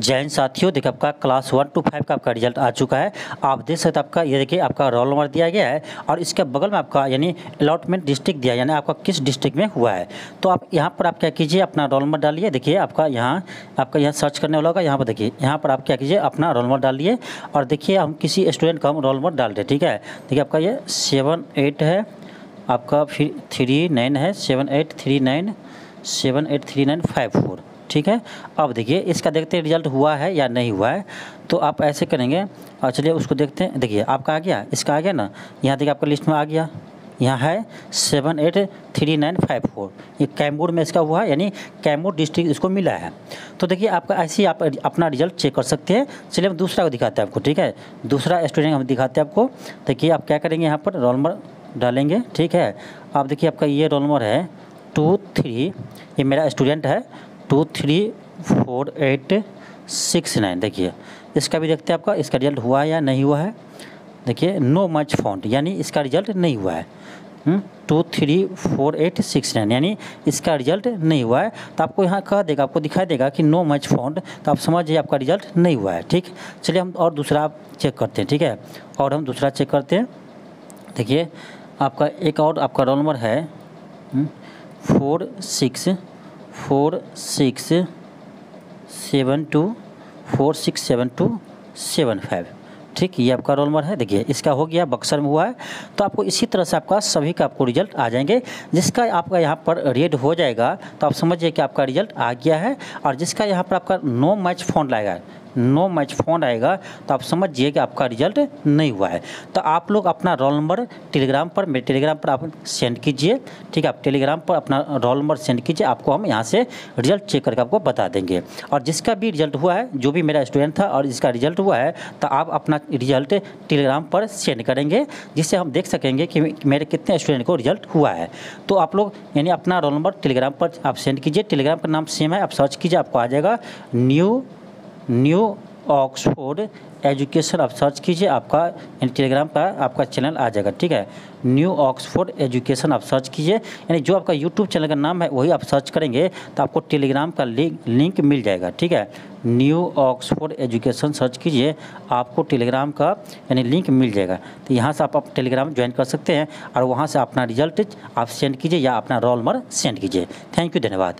हिंद साथियों, देखिए आपका क्लास वन टू फाइव का आपका रिज़ल्ट आ चुका है। आप देख सकते आपका, ये देखिए आपका रोल नंबर दिया गया है और इसके बगल में आपका यानी अलॉटमेंट डिस्ट्रिक्ट दिया, यानी आपका किस डिस्ट्रिक्ट में हुआ है। तो आप यहाँ पर आप क्या कीजिए, अपना रोल नंबर डालिए। देखिए आपका यहाँ आपका यहाँ सर्च करने वाला होगा, यहाँ पर देखिए, यहाँ पर आप क्या कीजिए, अपना रोल नंबर डालिए और देखिए हम किसी स्टूडेंट का हम रोल नंबर डाल हैं ठीक है? देखिए आपका ये सेवन एट है, आपका फिर थ्री नाइन है seven eight three nine seven eight three nine five four ठीक है? अब देखिए, इसका देखते हैं रिज़ल्ट हुआ है या नहीं हुआ है। तो आप ऐसे करेंगे, और चलिए उसको देखते हैं। देखिए, आपका आ गया? इसका आ गया ना? यहाँ देखिए, आपका लिस्ट में आ गया। यहाँ है seven eight three nine five four ये कैमूर में इसका हुआ है यानी कैमूर डिस्ट्रिक्ट इसको मिला है। तो देखिए, आपका ऐसे ही आप अपना रिज़ल्ट चेक कर सकते हैं। चलिए, हम दूसरा को दिखाते हैं आपको, ठीक है? दूसरा स्टूडेंट हम दिखाते हैं आपको। देखिए, आप क्या करेंगे यहाँ पर? रोल नंबर डालेंगे, ठीक है? आप देखिए, आपका ये रोल नंबर है टू थ्री ये मेरा स्टूडेंट है। Two three four eight six nine देखिए, इसका भी देखते हैं आपका, इसका रिज़ल्ट हुआ या नहीं हुआ है? देखिए नो मच फाउंड यानी इसका रिज़ल्ट नहीं हुआ है। Two three four eight six nine यानी इसका रिज़ल्ट नहीं हुआ है। तो आपको यहाँ कह देगा, आपको दिखाई देगा कि नो मच फाउंड तो आप समझिए आपका रिज़ल्ट नहीं हुआ है, ठीक? चलिए हम और दूसरा चेक करते हैं, ठीक है? और हम दूसरा चेक करते हैं। देखिए, आपका एक और, आपका रोल नंबर है four six four six seven two, four six seven two, seven five. ठीक, ये आपका रोल नंबर है। देखिए, इसका हो गया, बक्सर में हुआ है। तो आपको इसी तरह से आपका सभी का आपको रिज़ल्ट आ जाएँगे। जिसका आपका यहाँ पर रेड हो जाएगा तो आप समझिए कि आपका रिज़ल्ट आ गया है। और जिसका यहाँ पर आपका नो मैच फ़ोन लाएगा नो मैच फ़ोन आएगा तो आप समझिए कि आपका रिज़ल्ट नहीं हुआ है। तो आप लोग अपना रोल नंबर टेलीग्राम पर, मेरे टेलीग्राम पर आप सेंड कीजिए, ठीक है? आप टेलीग्राम पर अपना रोल नंबर सेंड कीजिए, आपको हम यहाँ से रिज़ल्ट चेक करके आपको बता देंगे। और जिसका भी रिज़ल्ट हुआ है, जो भी मेरा स्टूडेंट था और जिसका रिज़ल्ट हुआ है तो आप अपना रिज़ल्ट टेलीग्राम पर सेंड करेंगे, जिससे हम देख सकेंगे कि मेरे कितने स्टूडेंट को रिज़ल्ट हुआ है। तो आप लोग यानी अपना रोल नंबर टेलीग्राम पर आप सेंड कीजिए, टेलीग्राम का नाम सेम है, आप सर्च कीजिए, आपको आ जाएगा न्यू न्यू ऑक्सफोर्ड एजुकेशन आप सर्च कीजिए आपका टेलीग्राम का आपका चैनल आ जाएगा ठीक है? न्यू ऑक्सफोर्ड एजुकेशन आप सर्च कीजिए। यानी जो आपका यूट्यूब चैनल का नाम है वही आप सर्च करेंगे तो आपको टेलीग्राम का लिंक लिंक मिल जाएगा ठीक है? न्यू ऑक्सफोर्ड एजुकेशन सर्च कीजिए आपको टेलीग्राम का यानी लिंक मिल जाएगा। तो यहाँ से आप, आप टेलीग्राम ज्वाइन कर सकते हैं और वहाँ से अपना रिज़ल्ट आप सेंड कीजिए या अपना रोल नंबर सेंड कीजिए। थैंक यू धन्यवाद।